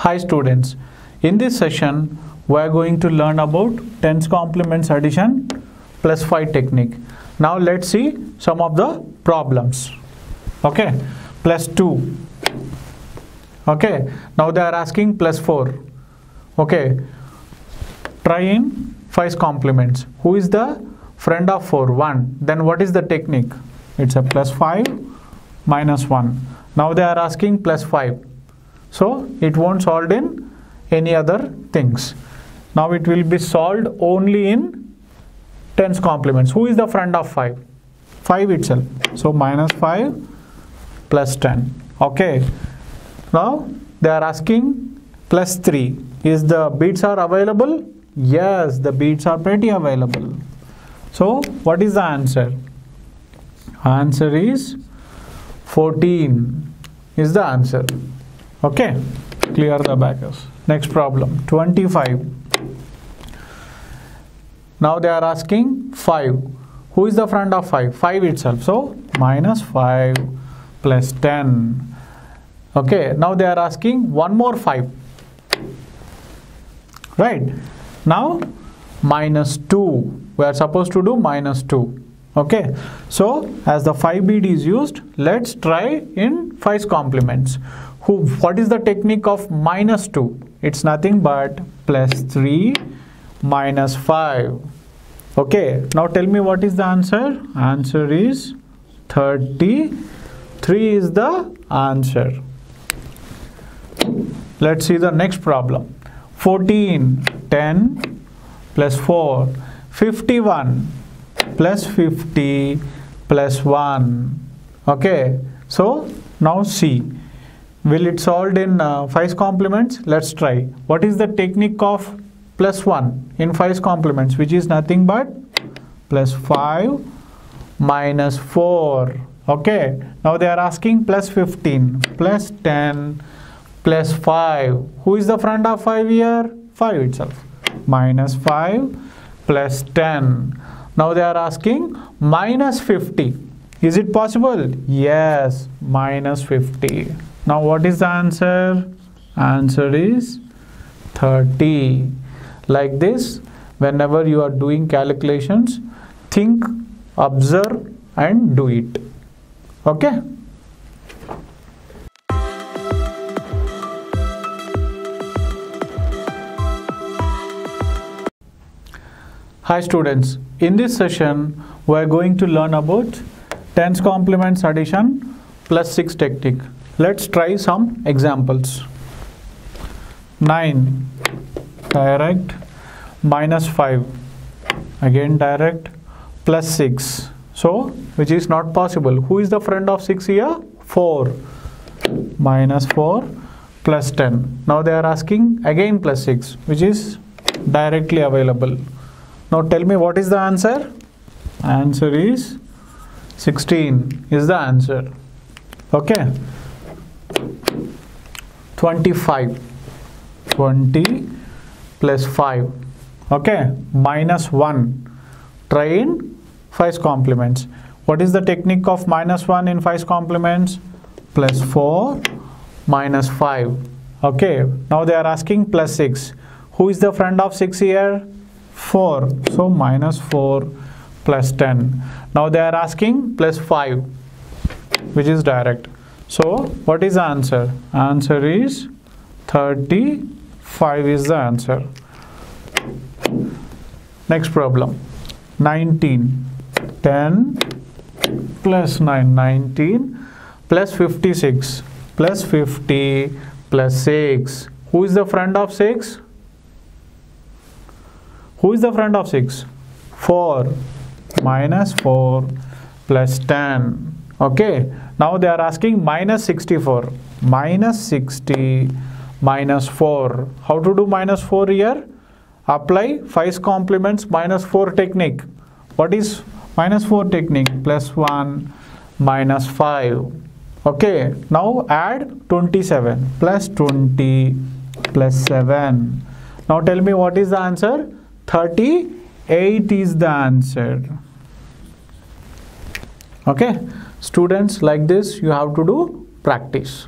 Hi students, in this session we are going to learn about tens complements addition plus 5 technique. Now let's see some of the problems. Okay, plus 2. Okay, now they are asking plus 4. Okay, try in 5 complements. Who is the friend of 4? 1. Then what is the technique? It's a plus 5 minus 1. Now they are asking plus 5 so it won't solve in any other things. Now it will be solved only in tens complements. Who is the friend of 5? 5 itself. So minus 5 plus 10. Okay. Now they are asking plus 3. Is the beads are available? Yes, the beads are pretty available. So what is the answer? Answer is 14 is the answer. Okay, clear the abacus. Next problem 25. Now they are asking 5. Who is the friend of 5? 5 itself. So minus 5 plus 10. Okay, now they are asking one more 5. Right, now minus 2. We are supposed to do minus 2 okay so as the 5 bead is used let's try in 5 complements who what is the technique of minus 2 it's nothing but plus 3 minus 5 okay now tell me what is the answer? Answer is 33 is the answer. Let's see the next problem. 14 10 plus 4 51 plus 50 plus 1 okay so now see will it solved in uh, 5 complements? Let's try. What is the technique of plus 1 in 5 complements which is nothing but plus 5 minus 4 okay. Now they are asking plus 15 plus 10 plus 5 who is the front of 5 here? 5 itself. Minus 5 plus 10 now they are asking minus 50. Is it possible? Yes, minus 50. Now what is the answer? Answer is 30. Like this, whenever you are doing calculations, think, observe and do it. Okay? Hi students, in this session we are going to learn about tens complements addition plus 6 technique. Let's try some examples. 9 direct minus 5 again direct plus 6 so which is not possible who is the friend of 6 here 4 minus 4 plus 10 now they are asking again plus 6 which is directly available now tell me what is the answer? Answer is 16 is the answer. Okay. 25. 20 plus 5. Okay. Minus 1. Try in 5 complements. What is the technique of minus 1 in 5 complements? Plus 4 minus 5. Okay. Now they are asking plus 6. Who is the friend of 6 here? 4 so minus 4 plus 10 now they are asking plus 5 which is direct so what is the answer? Answer is 35 is the answer. Next problem. 19 10 plus 9 19 plus 56 plus 50 plus 6 who is the friend of 6 who is the friend of 6? 4 minus 4 plus 10. Okay. Now they are asking minus 64. Minus 60 minus 4. How to do minus 4 here? Apply 5 complements minus 4 technique. What is minus 4 technique? Plus 1 minus 5. Okay. Now add 27 plus 20 plus 7. Now tell me what is the answer? 38 is the answer okay students like this you have to do practice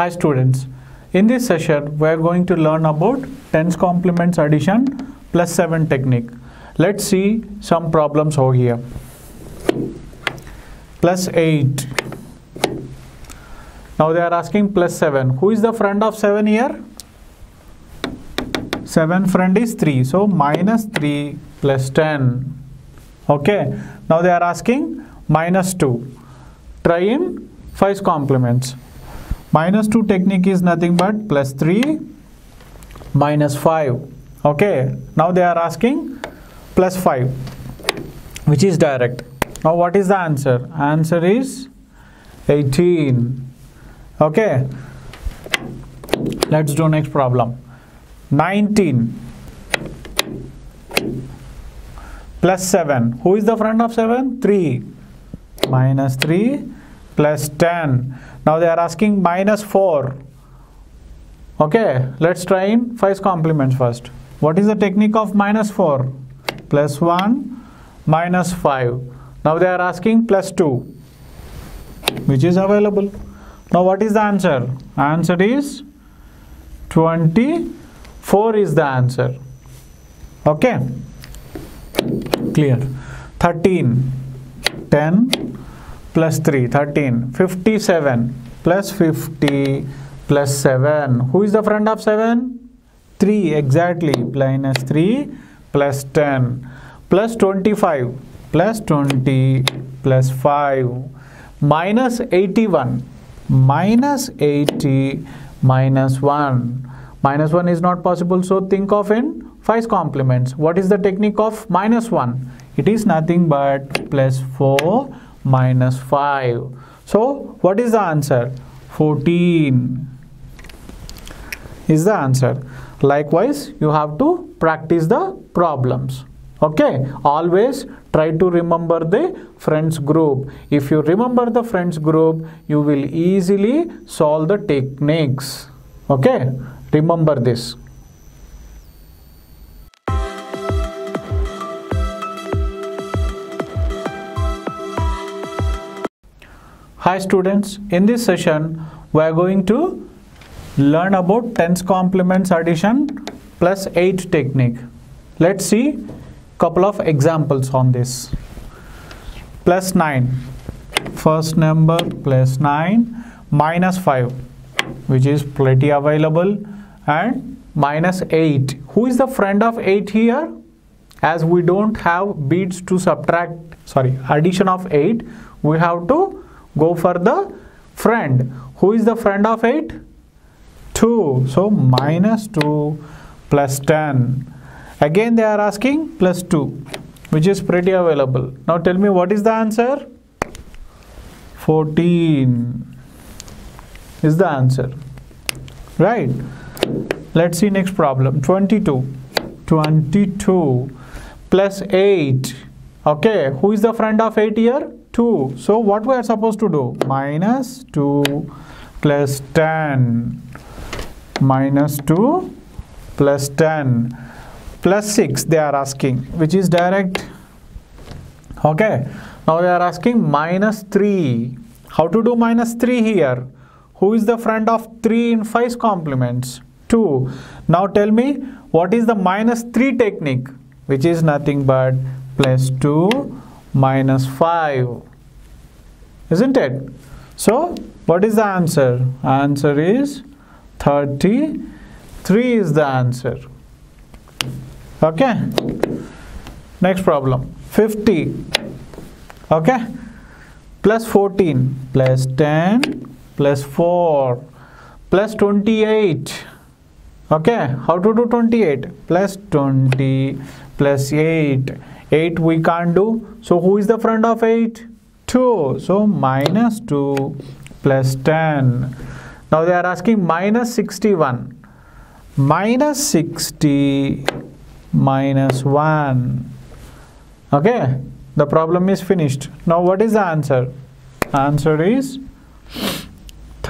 Hi students, in this session we are going to learn about tens complements addition plus 7 technique. Let's see some problems over here. Plus 8. Now they are asking plus 7. Who is the friend of 7 here? 7 friend is 3. So minus 3 plus 10. Okay. Now they are asking minus 2. Try in 5 complements. Minus 2 technique is nothing but plus 3 minus 5. Okay. Now they are asking plus 5 which is direct. Now what is the answer? Answer is 18. Okay. Let's do next problem. 19 plus 7. Who is the friend of 7? 3 minus 3 plus 10. Now they are asking minus 4. Okay, let's try in 5 complements first. What is the technique of minus 4? Plus 1 minus 5. Now they are asking plus 2 which is available. Now what is the answer? Answer is 24 is the answer. Okay. Clear. 13. 10 plus 3. 13. 57 plus 50 plus 7. Who is the friend of 7? 3 exactly. Minus 3 plus 10 plus 25 plus 20 plus 5 minus 81 minus 80 minus 1 minus 1 is not possible so think of in 5 complements. What is the technique of minus 1 it is nothing but plus 4 minus 5 so what is the answer? 14 is the answer. Likewise you have to practice the problems. Okay? Always try to remember the friends group. If you remember the friends group you will easily solve the techniques. Okay remember this. Hi students. In this session we are going to learn about tens complements addition plus 8 technique. Let's see couple of examples on this. Plus 9 first number plus 9 minus 5 which is pretty available and minus 8 who is the friend of 8 here? As we don't have beads to subtract sorry addition of 8 we have to go for the friend. Who is the friend of 8 2 so minus 2 plus 10 Again they are asking plus 2 which is pretty available. Now tell me what is the answer? 14 is the answer. Right. Let's see next problem. 22. 22 plus 8. Okay. Who is the friend of 8 here? 2. So what we are supposed to do? Minus 2 plus 10. Minus 2 plus 10 plus 6 they are asking which is direct okay now they are asking minus 3 how to do minus 3 here who is the friend of 3 in 5 complements 2 now tell me what is the minus 3 technique which is nothing but plus 2 minus 5 isn't it? So what is the answer? Answer is 33 is the answer. Okay? Next problem. 50 okay? Plus 14 plus 10 plus 4 plus 28 okay how to do 28 plus 20 plus 8 8 we can't do. So who is the friend of 8 2 so minus 2 plus 10 now they are asking minus 61 minus 60 minus 1 okay the problem is finished. Now what is the answer? Answer is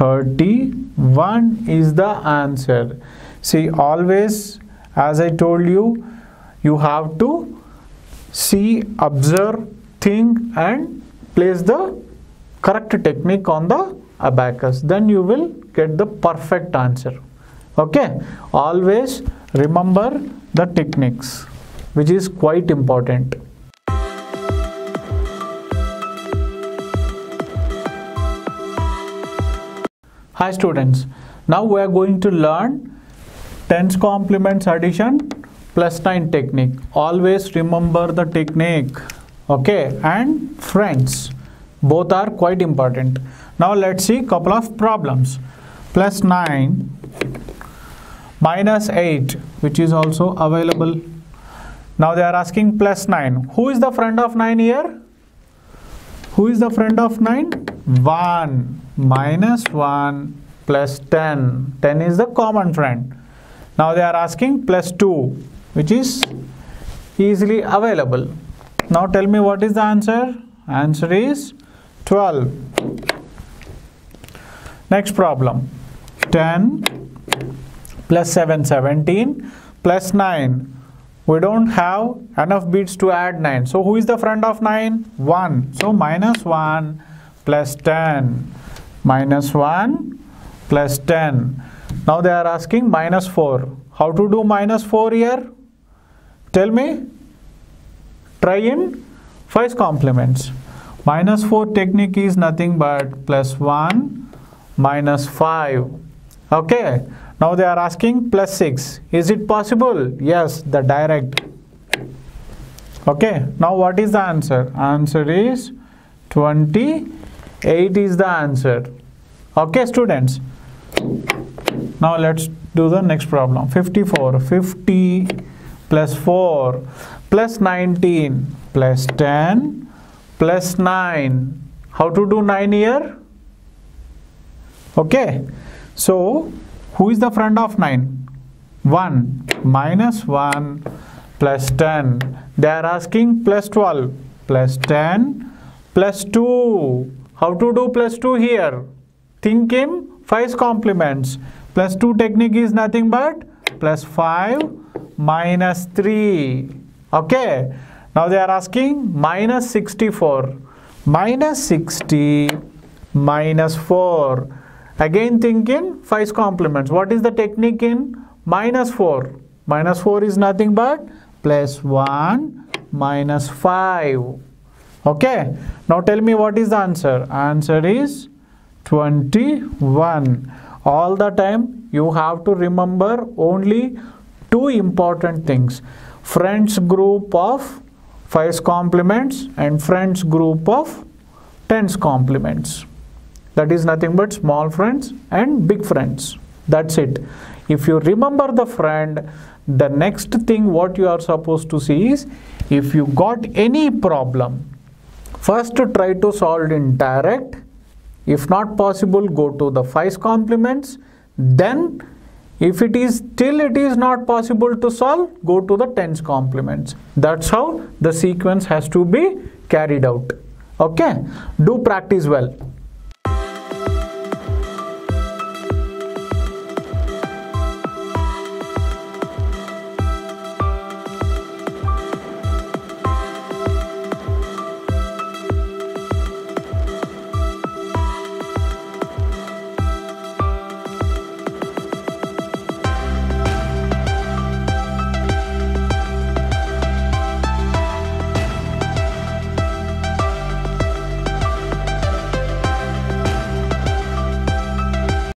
31 is the answer. See always as i told you you have to see observe think and place the correct technique on the abacus. Then you will get the perfect answer. Okay? Always remember the techniques which is quite important hi students. Now we are going to learn tens complements addition plus 9 technique. Always remember the technique okay? And friends both are quite important. Now let's see couple of problems. Plus 9 minus 8 which is also available. Now they are asking plus 9 who is the friend of 9 here who is the friend of 9 1 minus 1 plus 10 10 is the common friend. Now they are asking plus 2 which is easily available. Now tell me what is the answer? Answer is 12 next problem. 10 plus 7 17 plus 9 we don't have enough bits to add 9 so who is the friend of 9 1 so minus 1 plus 10 minus 1 plus 10 now they are asking minus 4 how to do minus 4 here? Tell me. Try in 5 complements. Minus 4 technique is nothing but plus 1 minus 5 okay now they are asking plus 6 is it possible? Yes the direct. Okay now what is the answer? Answer is 28 is the answer. Okay students. Now let's do the next problem. 54 50 plus 4 plus 19 plus 10 plus 9 how to do 9 here? Okay so who is the friend of 9 1 minus 1 plus 10 they are asking plus 12 plus 10 plus 2 how to do plus 2 here? Think in 5 complements. Plus 2 technique is nothing but plus 5 minus 3 okay. Now they are asking minus 64 minus 60 minus 4 again think in 5 complements. What is the technique in minus 4 minus 4 is nothing but plus 1 minus 5 okay. Now tell me what is the answer? Answer is 21 all the time you have to remember only two important things. Friends group of 5's complements and friends group of 10's complements that is nothing but small friends and big friends. That's it. If you remember the friend the next thing what you are supposed to see is if you got any problem first try to solve in direct. If not possible go to the 5's complements then if it is still it is not possible to solve go to the 10's complements that's how the sequence has to be carried out. Okay? Do practice well